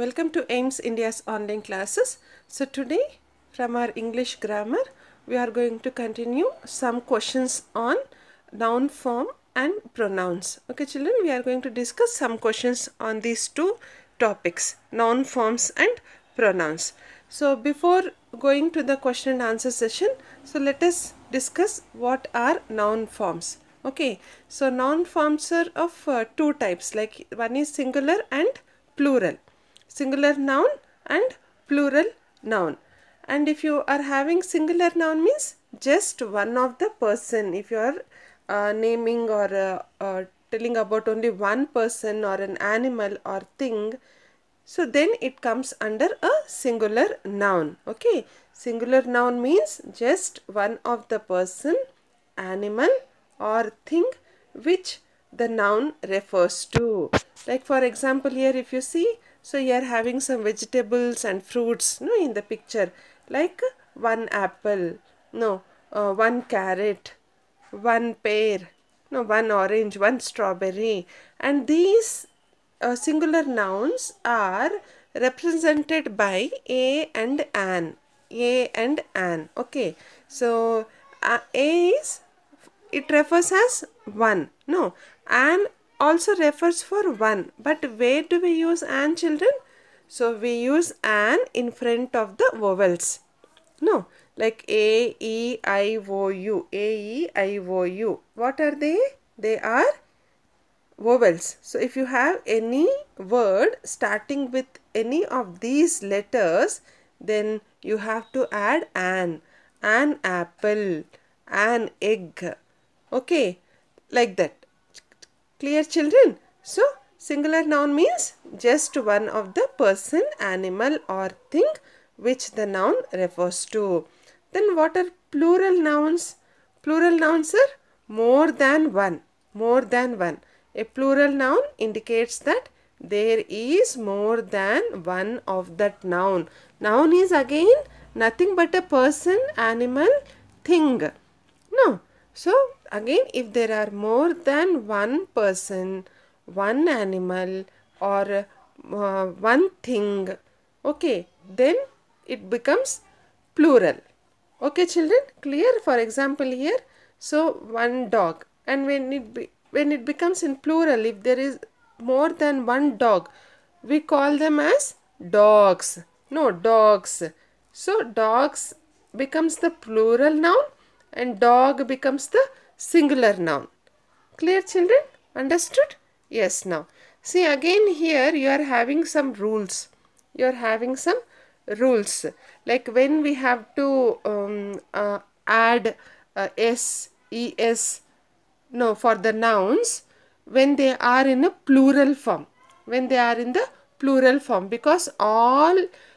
Welcome to AIMS India's online classes. So today from our English grammar we are going to continue some questions on noun form and pronouns. Okay children we are going to discuss some questions on these two topics noun forms and pronouns. So before going to the question and answer session so let us discuss what are noun forms. Okay so noun forms are of uh, two types like one is singular and plural singular noun and plural noun. And if you are having singular noun means just one of the person. If you are uh, naming or uh, uh, telling about only one person or an animal or thing so then it comes under a singular noun. Okay? Singular noun means just one of the person animal or thing which the noun refers to. Like for example here if you see so you are having some vegetables and fruits no in the picture. Like one apple no uh, one carrot one pear no one orange one strawberry. And these uh, singular nouns are represented by a and an a and an okay. So uh, a is it refers as one no. An also refers for one but where do we use an children? So we use an in front of the vowels. No like a e i o u a e i o u. What are they? They are vowels. So if you have any word starting with any of these letters then you have to add an an apple an egg okay like that clear children? So singular noun means just one of the person animal or thing which the noun refers to. Then what are plural nouns? Plural nouns are more than one more than one. A plural noun indicates that there is more than one of that noun. Noun is again nothing but a person animal thing. No so again if there are more than one person one animal or uh, one thing okay then it becomes plural. Okay children clear? For example here so one dog. And when it be, when it becomes in plural if there is more than one dog we call them as dogs. No dogs. So dogs becomes the plural noun and dog becomes the singular noun. Clear children? Understood? Yes now. See again here you are having some rules. You are having some rules. Like when we have to um, uh, add uh, S, ES, no for the nouns when they are in a plural form. When they are in the plural form because all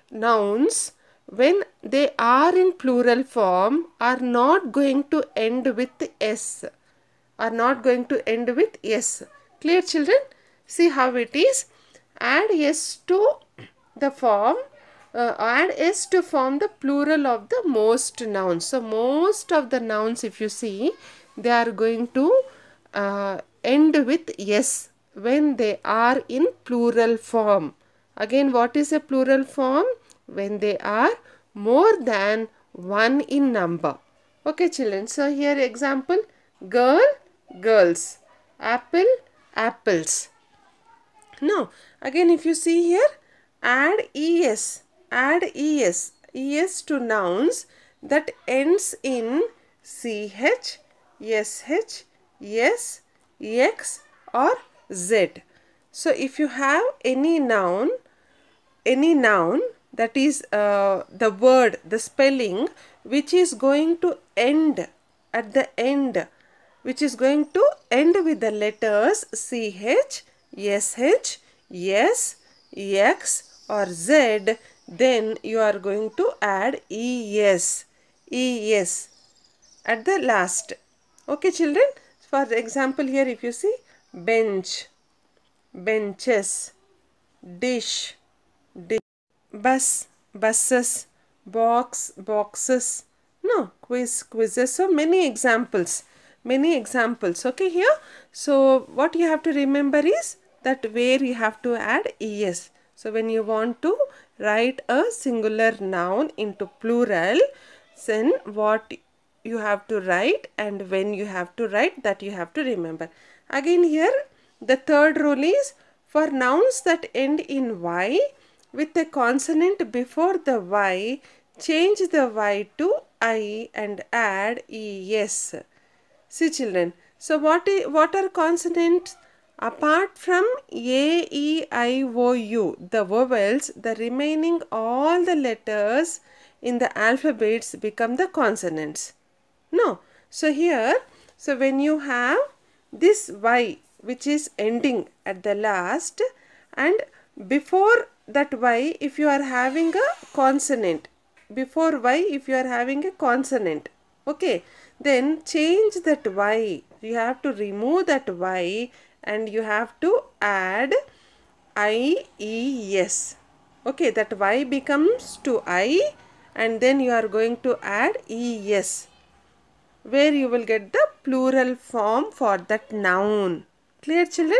nouns when they are in plural form are not going to end with s are not going to end with s. Clear children? See how it is. Add s to the form uh, add s to form the plural of the most nouns. So most of the nouns if you see they are going to uh, end with s when they are in plural form. Again what is a plural form when they are more than one in number. Okay children, so here example girl, girls, apple, apples. Now again if you see here add es, add es, es to nouns that ends in ch, sh, s, x or z. So if you have any noun, any noun that is uh, the word, the spelling which is going to end at the end, which is going to end with the letters CH, SH, S, X or Z, then you are going to add ES, ES at the last. Okay children, for example here if you see bench, benches, dish, dish bus, buses, box, boxes. No, quiz, quizzes. So many examples. Many examples. Okay, here. So what you have to remember is that where you have to add es. So when you want to write a singular noun into plural, then what you have to write and when you have to write that you have to remember. Again here the third rule is for nouns that end in y with a consonant before the y change the y to i and add es. See children, so what, is, what are consonants? Apart from A, E, I, O, U, the vowels, the remaining all the letters in the alphabets become the consonants. No. So here, so when you have this Y which is ending at the last and before that Y if you are having a consonant, before Y if you are having a consonant, okay, then change that Y. You have to remove that Y and you have to add IES. Okay, that Y becomes to I and then you are going to add ES where you will get the plural form for that noun. Clear children?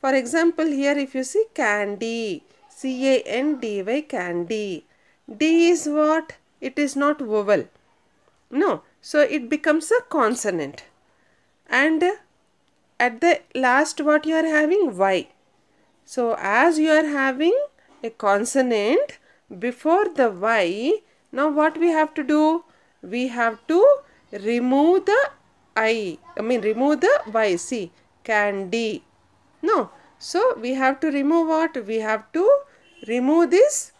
For example, here if you see candy, C-A-N-D-Y, candy. D is what? It is not vowel. No. So, it becomes a consonant. And at the last what you are having? Y. So, as you are having a consonant before the Y, now what we have to do? We have to remove the I. I mean remove the Y. See, candy. No. So, we have to remove what? We have to remove this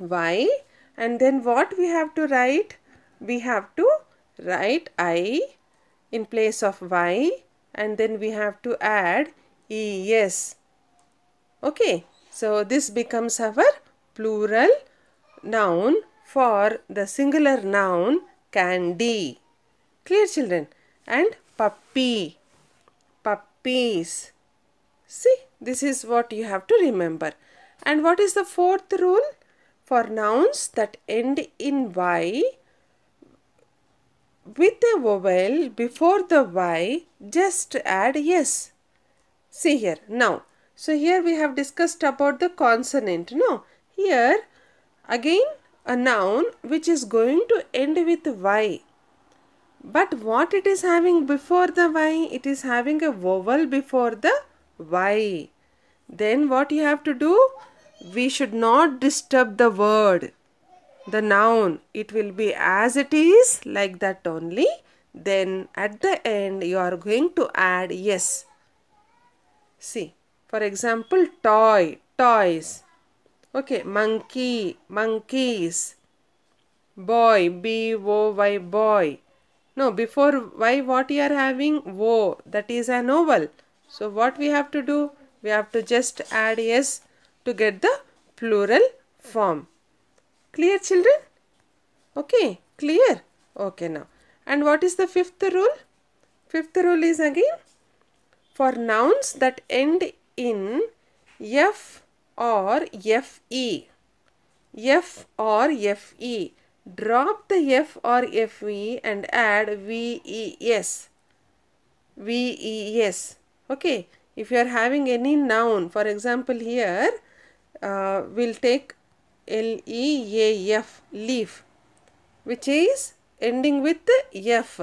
Y and then what we have to write? We have to write I in place of Y and then we have to add es. Okay. So, this becomes our plural noun for the singular noun candy. Clear children? And puppy, puppies. See, this is what you have to remember. And what is the fourth rule? For nouns that end in Y, with a vowel before the Y, just add yes. See here, now. So here we have discussed about the consonant. No, here again a noun which is going to end with Y. But what it is having before the Y? It is having a vowel before the Y. Then what you have to do? We should not disturb the word. The noun it will be as it is like that only. Then at the end you are going to add yes. See for example toy toys. Okay monkey monkeys. Boy b o y boy. No before y what you are having? O that is an oval so what we have to do we have to just add yes to get the plural form Clear children? Okay, clear? Okay now. And what is the fifth rule? Fifth rule is again for nouns that end in F or FE. F or FE. Drop the F or FE and add VES. VES. Okay. If you are having any noun, for example here, uh, we'll take L-E-A-F, leaf, which is ending with F.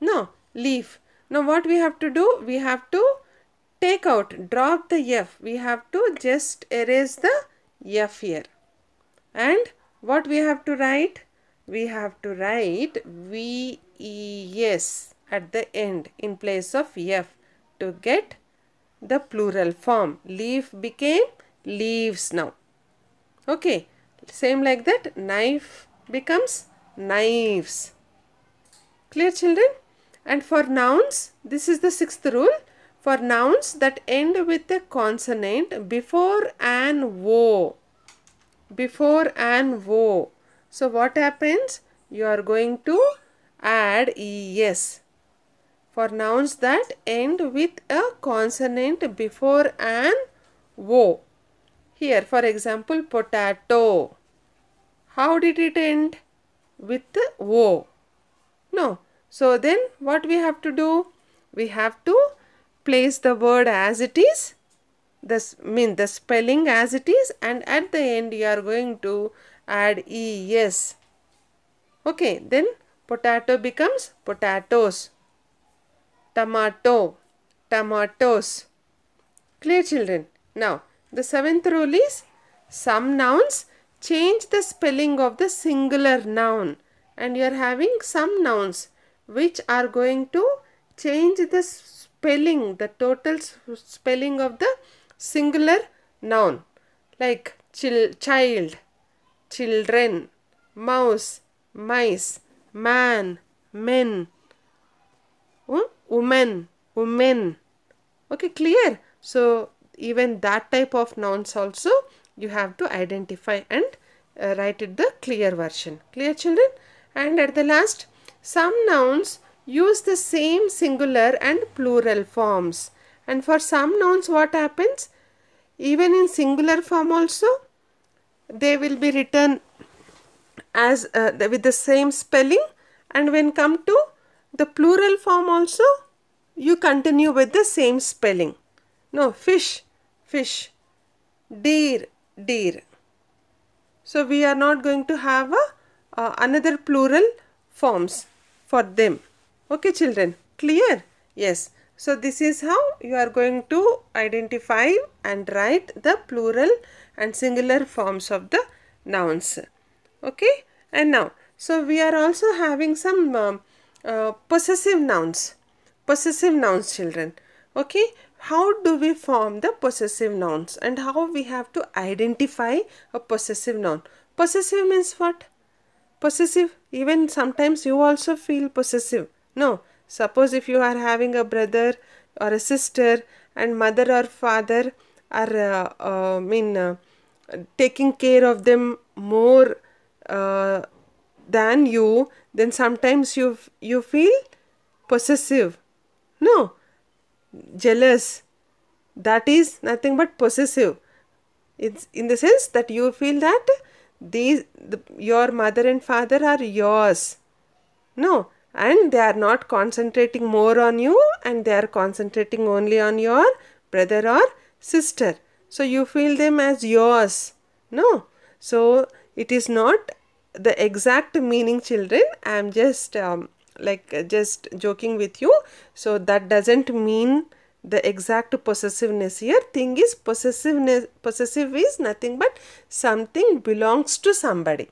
No, leaf. Now what we have to do? We have to take out, drop the F. We have to just erase the F here. And what we have to write? We have to write V-E-S at the end in place of F to get the plural form. Leaf became leaves now. Okay, same like that knife becomes knives. Clear children? And for nouns, this is the sixth rule. For nouns that end with a consonant before an O. Before an O. So what happens? You are going to add ES. For nouns that end with a consonant before an O. Here, for example, potato. How did it end? With O. No. So then what we have to do? We have to place the word as it is the s- mean the spelling as it is and at the end you are going to add es okay then potato becomes potatoes tomato. Tomatoes. Clear children. Now the seventh rule is some nouns change the spelling of the singular noun. And you are having some nouns which are going to change the spelling the total spelling of the singular noun. Like chil- child children mouse mice man men woman women. Okay clear. So even that type of nouns also you have to identify and uh, write it the clear version. Clear children? And at the last some nouns use the same singular and plural forms. And for some nouns what happens? Even in singular form also they will be written as uh, with the same spelling. And when come to the plural form also you continue with the same spelling. No fish fish deer deer. So we are not going to have a uh, another plural forms for them. Okay children clear? Yes. So this is how you are going to identify and write the plural and singular forms of the nouns. Okay? And now so we are also having some um, uh, possessive nouns. Possessive nouns children. Okay? How do we form the possessive nouns and how we have to identify a possessive noun? Possessive means what? Possessive. Even sometimes you also feel possessive. No. Suppose if you are having a brother or a sister and mother or father are uh, uh, mean uh, taking care of them more uh, than you then sometimes you you feel possessive. No. Jealous. That is nothing but possessive. It's in the sense that you feel that these the, your mother and father are yours. No. And they are not concentrating more on you and they are concentrating only on your brother or sister. So you feel them as yours. No. So it is not the exact meaning children i am just um, like just joking with you. So that doesn't mean the exact possessiveness here. Thing is possessiveness possessive is nothing but something belongs to somebody.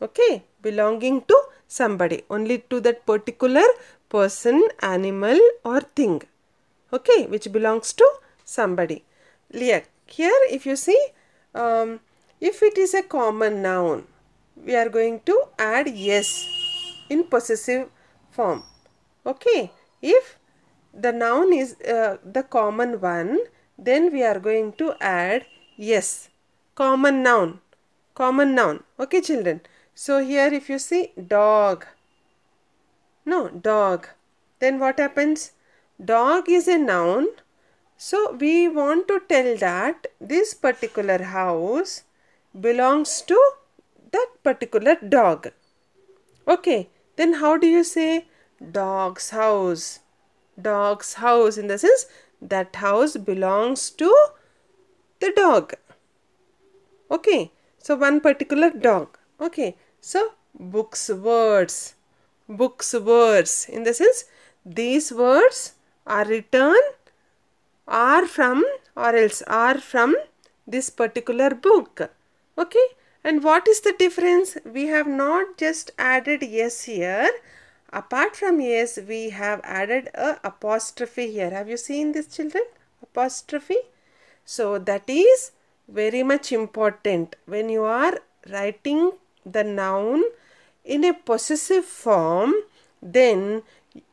Okay? Belonging to somebody. Only to that particular person animal or thing. Okay? Which belongs to somebody. Here if you see um, if it is a common noun we are going to add yes in possessive form. Okay? If the noun is uh, the common one then we are going to add yes. Common noun. Common noun. Okay children? So here if you see dog. No dog. Then what happens? Dog is a noun. So we want to tell that this particular house belongs to that particular dog. Okay then how do you say dog's house? Dog's house in the sense that house belongs to the dog. Okay so one particular dog. Okay so books words. Books words in the sense these words are written are from or else are from this particular book. Okay and what is the difference? We have not just added yes here. Apart from yes we have added a apostrophe here. Have you seen this children? Apostrophe. So that is very much important. When you are writing the noun in a possessive form then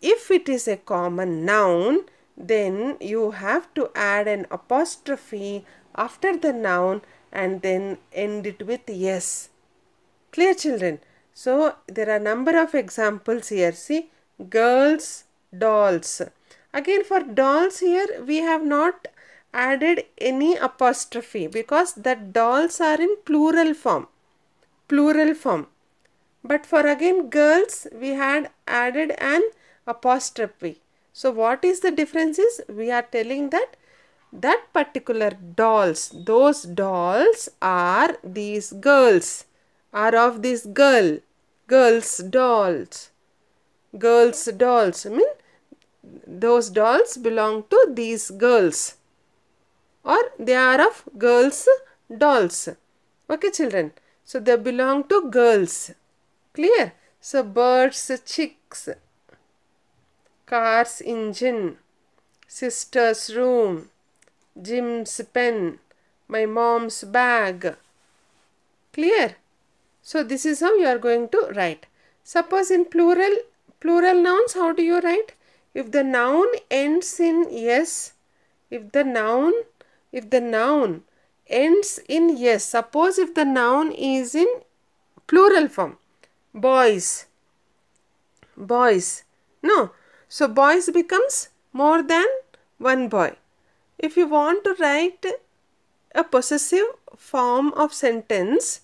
if it is a common noun then you have to add an apostrophe after the noun and then end it with yes. Clear children? So there are number of examples here. See girls dolls. Again for dolls here we have not added any apostrophe because the dolls are in plural form. Plural form. But for again girls we had added an apostrophe. So what is the difference is we are telling that that particular dolls, those dolls are these girls, are of this girl, girls' dolls. Girls' dolls. I mean, those dolls belong to these girls or they are of girls' dolls. Okay, children. So they belong to girls. Clear? So birds, chicks, car's engine, sister's room, Jim's pen, my mom's bag. Clear? So this is how you are going to write. Suppose in plural, plural nouns, how do you write? If the noun ends in yes, if the noun, if the noun ends in yes, suppose if the noun is in plural form, boys, boys, no, so boys becomes more than one boy. If you want to write a possessive form of sentence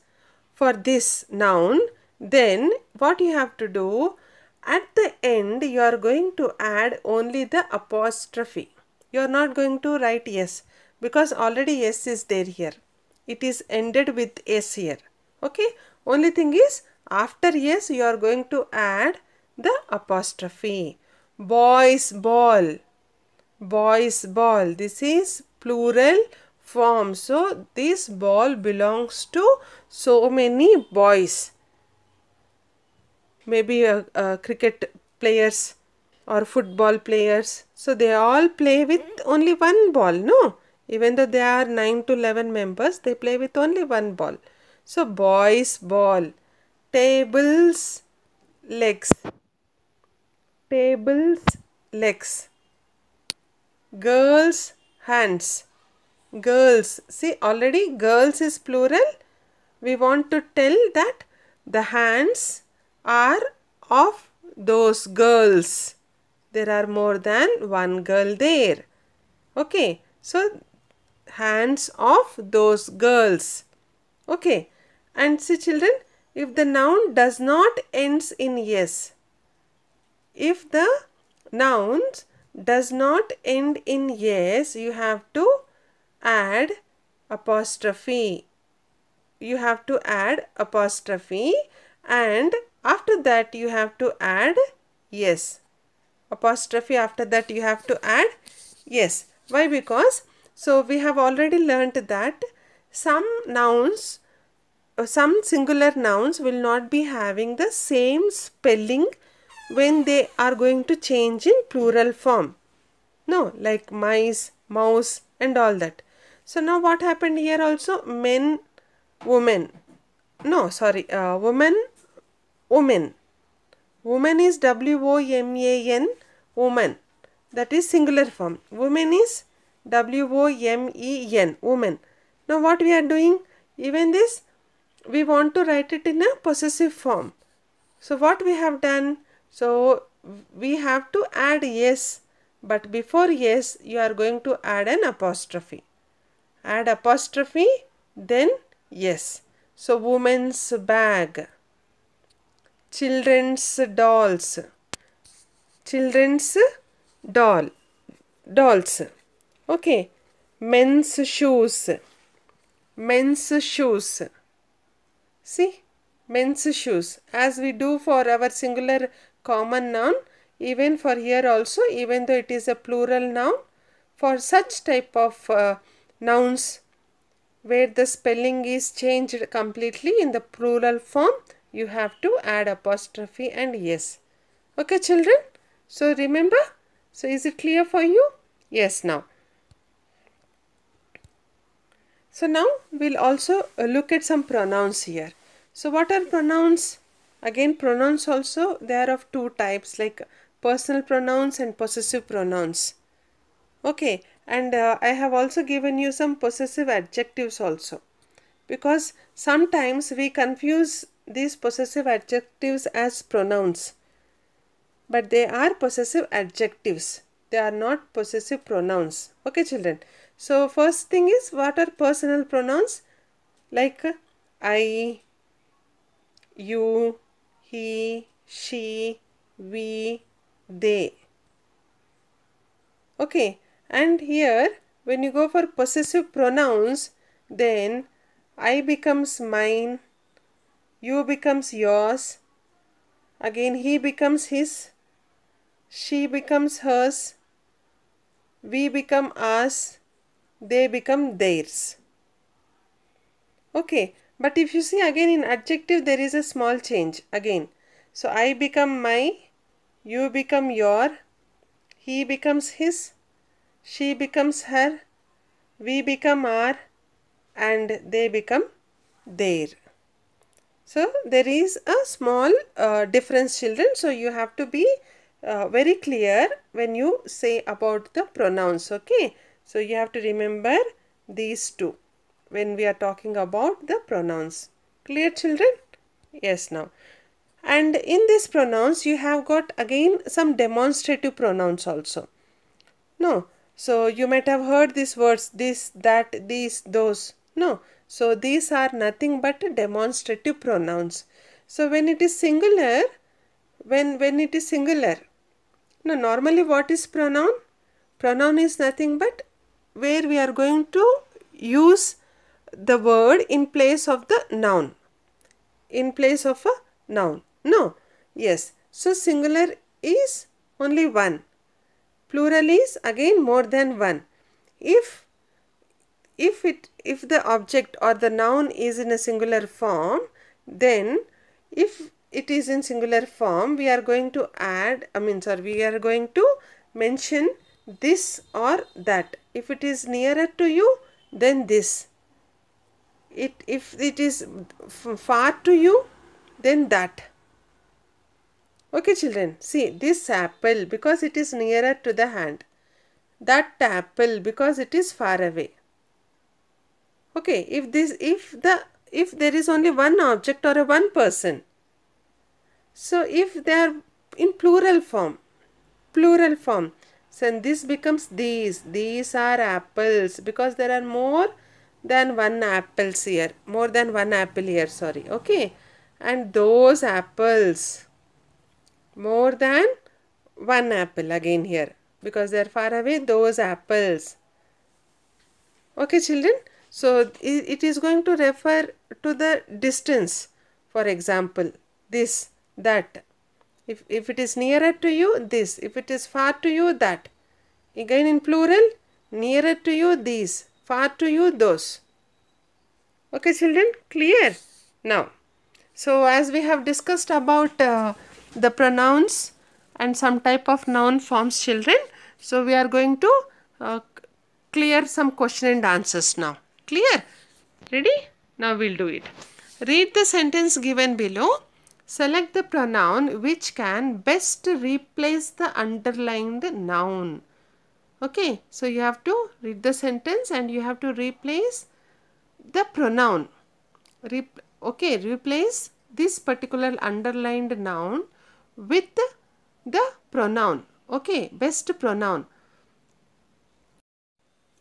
for this noun, then what you have to do at the end you are going to add only the apostrophe. You are not going to write yes because already yes is there here. It is ended with s here. Okay. Only thing is after yes you are going to add the apostrophe. Boys ball. Boys ball. This is plural form. So this ball belongs to so many boys. Maybe uh, uh, cricket players or football players. So they all play with only one ball. No. Even though there are 9 to 11 members, they play with only one ball. So boys ball. Tables legs tables legs girls hands. Girls. See already girls is plural. We want to tell that the hands are of those girls. There are more than one girl there. Okay so hands of those girls. Okay and see children if the noun does not ends in yes if the nouns does not end in yes, you have to add apostrophe. You have to add apostrophe and after that you have to add yes. Apostrophe after that you have to add yes. Why? Because so we have already learnt that some nouns uh, some singular nouns will not be having the same spelling when they are going to change in plural form. No, like mice, mouse and all that. So now what happened here also? Men, women. No, sorry, uh, woman, woman. Woman is W-O-M-A-N, woman. That is singular form. Woman is W-O-M-E-N, woman. Now what we are doing? Even this, we want to write it in a possessive form. So what we have done? So we have to add yes but before yes you are going to add an apostrophe. Add apostrophe then yes. So woman's bag, children's dolls, children's doll, dolls. Okay. Men's shoes, men's shoes. See, men's shoes. As we do for our singular common noun. Even for here also even though it is a plural noun for such type of uh, nouns where the spelling is changed completely in the plural form you have to add apostrophe and yes. Okay children? So remember? So is it clear for you? Yes now. So now we'll also uh, look at some pronouns here. So what are pronouns Again pronouns also they are of two types like personal pronouns and possessive pronouns. Okay and uh, I have also given you some possessive adjectives also. Because sometimes we confuse these possessive adjectives as pronouns. But they are possessive adjectives. They are not possessive pronouns. Okay children? So first thing is what are personal pronouns? Like I you he, she, we, they. Okay, and here when you go for possessive pronouns, then I becomes mine, you becomes yours, again he becomes his, she becomes hers, we become us, they become theirs. Okay, but if you see again in adjective there is a small change again. So I become my, you become your, he becomes his, she becomes her, we become our, and they become their. So there is a small uh, difference children. So you have to be uh, very clear when you say about the pronouns. Okay. So you have to remember these two when we are talking about the pronouns. Clear children? Yes now. And in this pronouns you have got again some demonstrative pronouns also. No. So you might have heard these words this, that, these, those. No. So these are nothing but demonstrative pronouns. So when it is singular, when, when it is singular, no, normally what is pronoun? Pronoun is nothing but where we are going to use the word in place of the noun. In place of a noun. No. Yes. So singular is only one. Plural is again more than one. If if it if the object or the noun is in a singular form, then if it is in singular form, we are going to add, I mean, sorry, we are going to mention this or that. If it is nearer to you, then this. It if it is far to you, then that. Okay, children, see this apple because it is nearer to the hand. That apple because it is far away. Okay, if this if the if there is only one object or a one person. So if they are in plural form, plural form, so this becomes these. These are apples because there are more than one apples here. More than one apple here, sorry. Okay. And those apples more than one apple again here because they are far away those apples okay children so it is going to refer to the distance for example this that if, if it is nearer to you this if it is far to you that again in plural nearer to you these far to you those okay children clear now so as we have discussed about uh, the pronouns and some type of noun forms children. So we are going to uh, clear some question and answers now. Clear? Ready? Now we'll do it. Read the sentence given below. Select the pronoun which can best replace the underlined noun. Okay, so you have to read the sentence and you have to replace the pronoun. Rep okay, replace this particular underlined noun with the pronoun. Okay, best pronoun.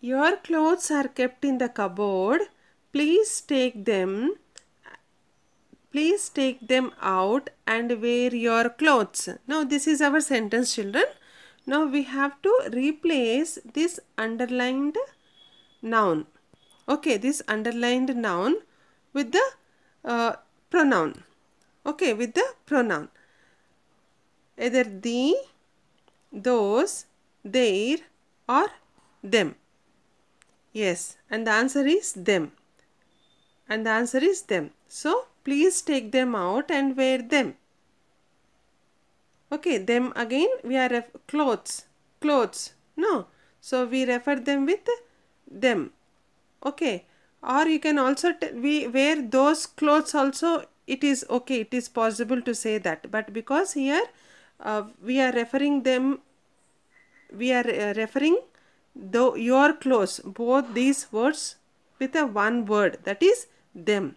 Your clothes are kept in the cupboard. Please take them. Please take them out and wear your clothes. Now this is our sentence children. Now we have to replace this underlined noun. Okay, this underlined noun with the uh, pronoun. Okay, with the pronoun either the, those, their or them. Yes, and the answer is them. And the answer is them. So, please take them out and wear them. Okay, them again we are clothes, clothes. No, so we refer them with them. Okay, or you can also we wear those clothes also. It is okay. It is possible to say that, but because here uh, we are referring them we are uh, referring though your clothes both these words with a one word that is them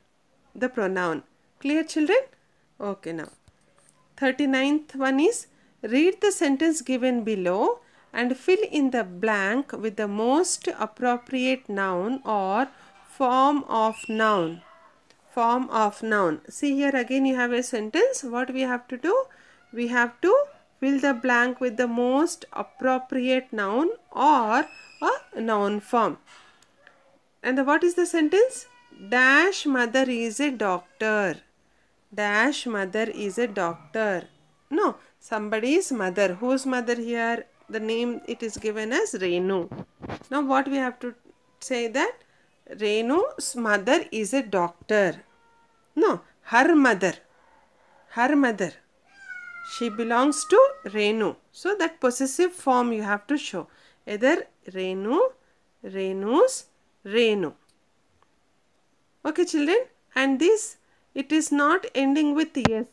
the pronoun clear children okay now 39th one is read the sentence given below and fill in the blank with the most appropriate noun or form of noun form of noun see here again you have a sentence what we have to do we have to fill the blank with the most appropriate noun or a noun form. And the, what is the sentence? Dash mother is a doctor. Dash mother is a doctor. No, somebody's mother. Whose mother here? The name it is given as Renu. Now what we have to say that Renu's mother is a doctor. No, her mother. Her mother. She belongs to Renu. So that possessive form you have to show. Either Renu, Renu's, Renu. Okay children. And this, it is not ending with yes.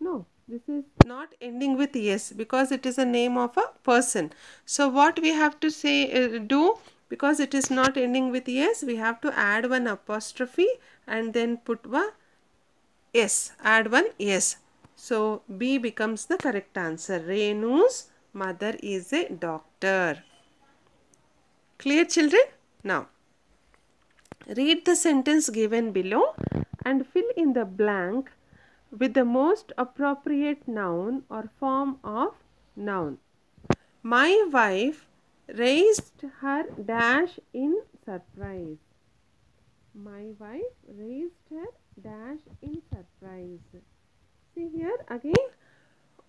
No, this is not ending with yes because it is a name of a person. So what we have to say, uh, do because it is not ending with yes, we have to add one apostrophe and then put one yes, add one yes. So B becomes the correct answer. Renu's mother is a doctor. Clear children? Now, read the sentence given below and fill in the blank with the most appropriate noun or form of noun. My wife raised her dash in surprise. My wife raised her dash in surprise. See here again,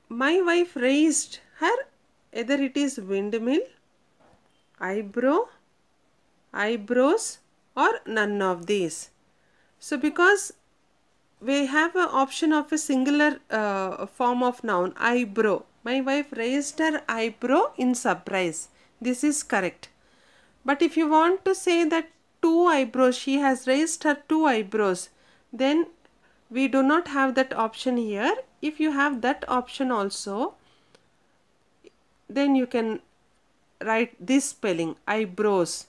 my wife raised her, either it is windmill, eyebrow, eyebrows or none of these. So because we have an option of a singular uh, form of noun, eyebrow. My wife raised her eyebrow in surprise. This is correct. But if you want to say that two eyebrows, she has raised her two eyebrows, then we do not have that option here. If you have that option also, then you can write this spelling eyebrows.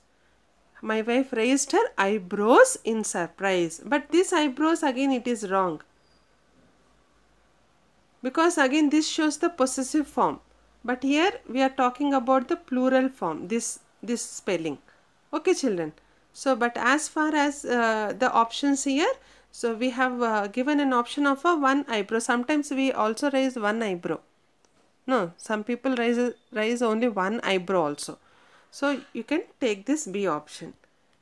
My wife raised her eyebrows in surprise. But this eyebrows again it is wrong. Because again this shows the possessive form. But here we are talking about the plural form, this, this spelling. Okay children. So but as far as uh, the options here, so we have uh, given an option of a one eyebrow. Sometimes we also raise one eyebrow. No, some people raise, raise only one eyebrow also. So you can take this B option.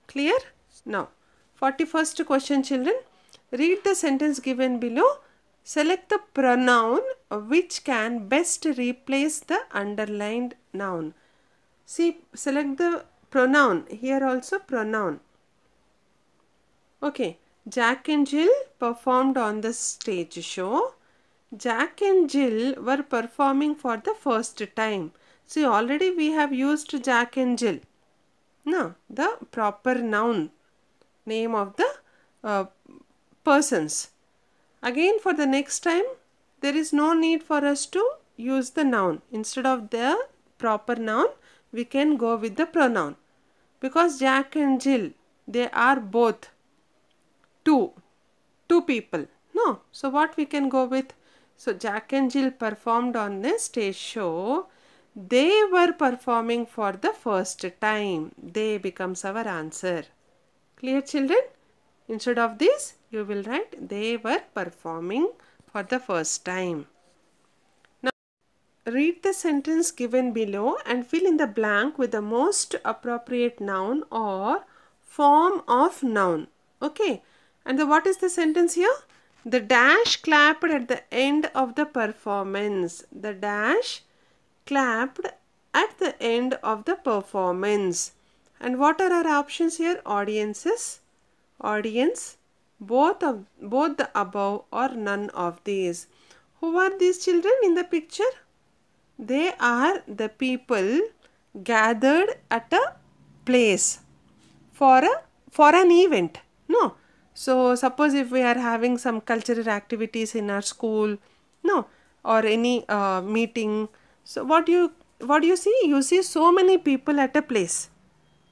Clear? Now, 41st question children. Read the sentence given below. Select the pronoun which can best replace the underlined noun. See, select the pronoun. Here also pronoun. Okay. Jack and Jill performed on the stage show. Jack and Jill were performing for the first time. See, already we have used Jack and Jill. No, the proper noun, name of the uh, persons. Again, for the next time, there is no need for us to use the noun. Instead of the proper noun, we can go with the pronoun. Because Jack and Jill, they are both two, two people. No, so what we can go with? So Jack and Jill performed on the stage show. They were performing for the first time. They becomes our answer. Clear children? Instead of this, you will write they were performing for the first time. Now, read the sentence given below and fill in the blank with the most appropriate noun or form of noun. Okay. And the, what is the sentence here? The dash clapped at the end of the performance. The dash clapped at the end of the performance. And what are our options here? Audiences, audience, both of both the above or none of these. Who are these children in the picture? They are the people gathered at a place for a for an event. No, so suppose if we are having some cultural activities in our school, no, or any uh, meeting. So what do you what do you see? You see so many people at a place.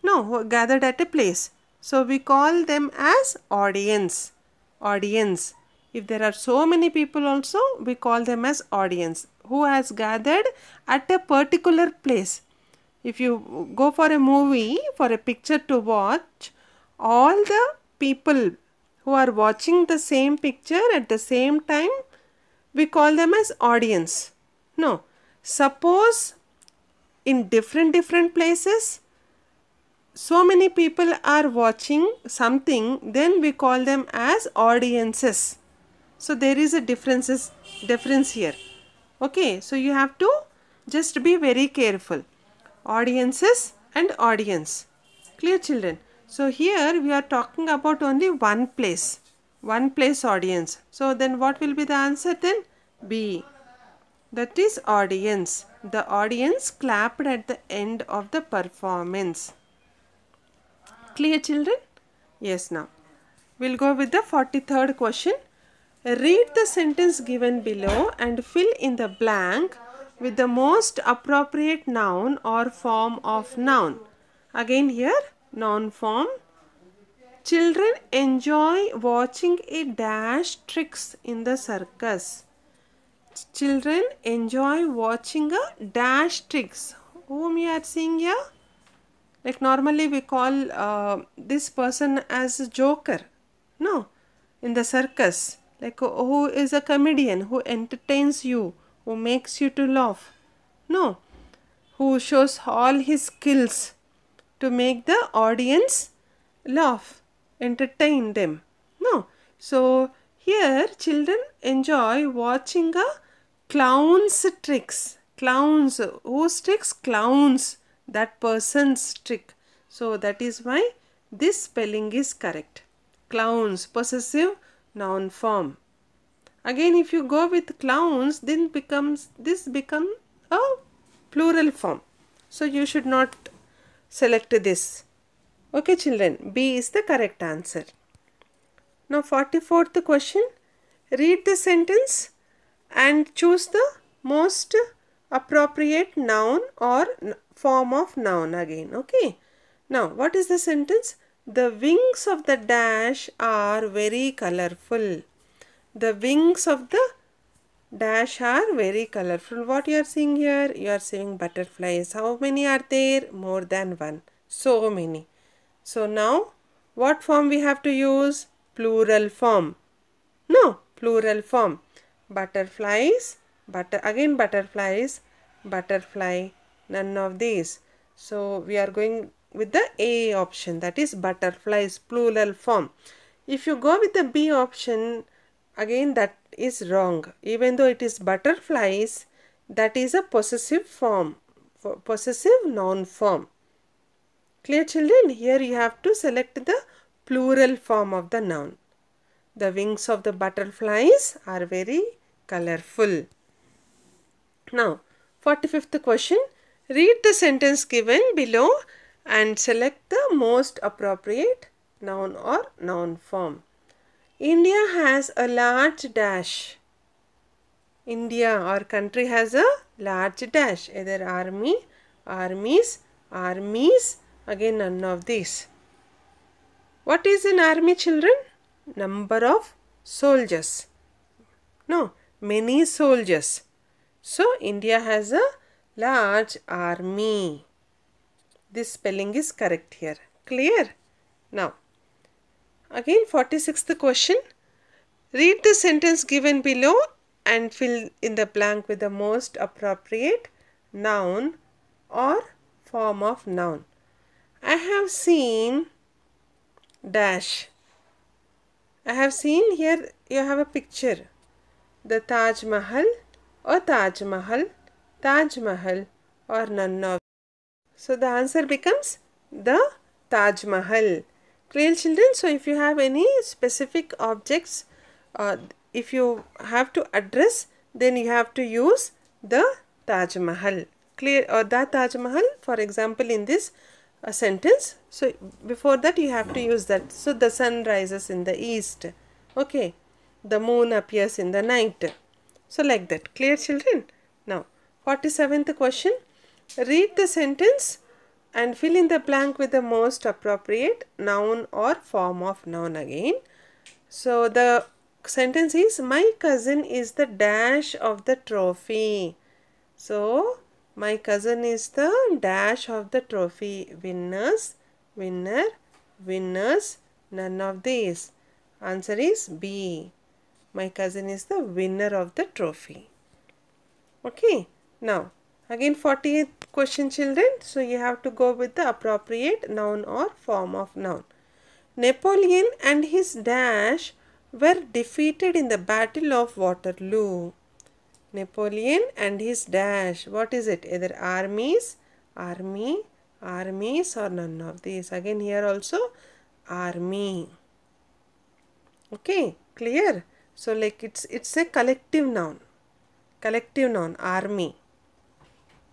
No, gathered at a place. So we call them as audience. Audience. If there are so many people also, we call them as audience who has gathered at a particular place. If you go for a movie, for a picture to watch, all the people who are watching the same picture at the same time, we call them as audience. No. Suppose in different different places so many people are watching something then we call them as audiences. So there is a differences difference here. Okay so you have to just be very careful. Audiences and audience. Clear children? So here we are talking about only one place one place audience. So then what will be the answer then? B that is audience the audience clapped at the end of the performance. Clear children? Yes now. We'll go with the 43rd question. Read the sentence given below and fill in the blank with the most appropriate noun or form of noun. Again here noun form. Children enjoy watching a dash tricks in the circus children enjoy watching a dash tricks. Whom we are seeing here? Like normally we call uh, this person as a joker no? In the circus. Like who is a comedian who entertains you who makes you to laugh no? Who shows all his skills to make the audience laugh entertain them no? So here children enjoy watching a clown's tricks. Clowns. Whose tricks? Clowns. That person's trick. So that is why this spelling is correct. Clowns. Possessive noun form again if you go with clowns then becomes this become a plural form. So you should not select this. Okay children. B is the correct answer. Now 44th question. Read the sentence and choose the most appropriate noun or form of noun again okay? Now what is the sentence? The wings of the dash are very colorful. The wings of the dash are very colorful. What you are seeing here? You are seeing butterflies. How many are there? More than one. So many. So now what form we have to use? Plural form. No plural form butterflies butter again butterflies butterfly none of these. So we are going with the a option that is butterflies plural form. If you go with the b option again that is wrong. Even though it is butterflies that is a possessive form possessive noun form clear children? Here you have to select the plural form of the noun the wings of the butterflies are very colorful. Now, 45th question. Read the sentence given below and select the most appropriate noun or noun form. India has a large dash. India or country has a large dash. Either army, armies, armies. Again none of these. What is an army children? Number of soldiers. No, many soldiers. So, India has a large army. This spelling is correct here. Clear? Now, again 46th question. Read the sentence given below and fill in the blank with the most appropriate noun or form of noun. I have seen dash I have seen here you have a picture. The Taj Mahal or Taj Mahal, Taj Mahal or none of. So the answer becomes the Taj Mahal. Clear children? So if you have any specific objects, uh, if you have to address, then you have to use the Taj Mahal. Clear or the Taj Mahal, for example, in this a sentence. So before that you have to hmm. use that. So the sun rises in the east. Okay. The moon appears in the night. So like that. Clear children? Now 47th question. Read the sentence and fill in the blank with the most appropriate noun or form of noun again. So the sentence is my cousin is the dash of the trophy. So my cousin is the dash of the trophy. Winners, winner, winners, none of these. Answer is B. My cousin is the winner of the trophy. Okay, now again 48th question children. So you have to go with the appropriate noun or form of noun. Napoleon and his dash were defeated in the Battle of Waterloo. Napoleon and his dash. What is it? Either armies, army, armies or none of these. Again here also army. Okay, clear? So like it's it's a collective noun. Collective noun, army.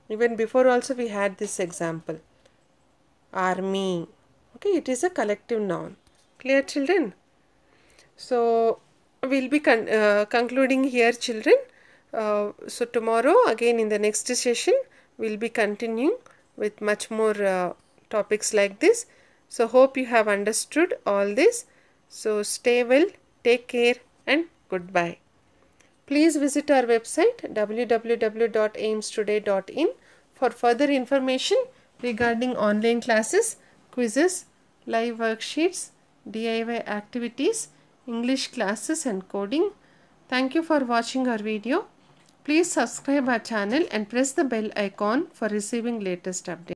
Even before also we had this example. Army. Okay, it is a collective noun. Clear children? So we'll be con- uh, concluding here children. Uh, so tomorrow again in the next session we'll be continuing with much more uh, topics like this. So hope you have understood all this. So stay well, take care and goodbye. Please visit our website www.aimstoday.in for further information regarding online classes, quizzes, live worksheets, DIY activities, English classes and coding. Thank you for watching our video. Please subscribe our channel and press the bell icon for receiving latest updates.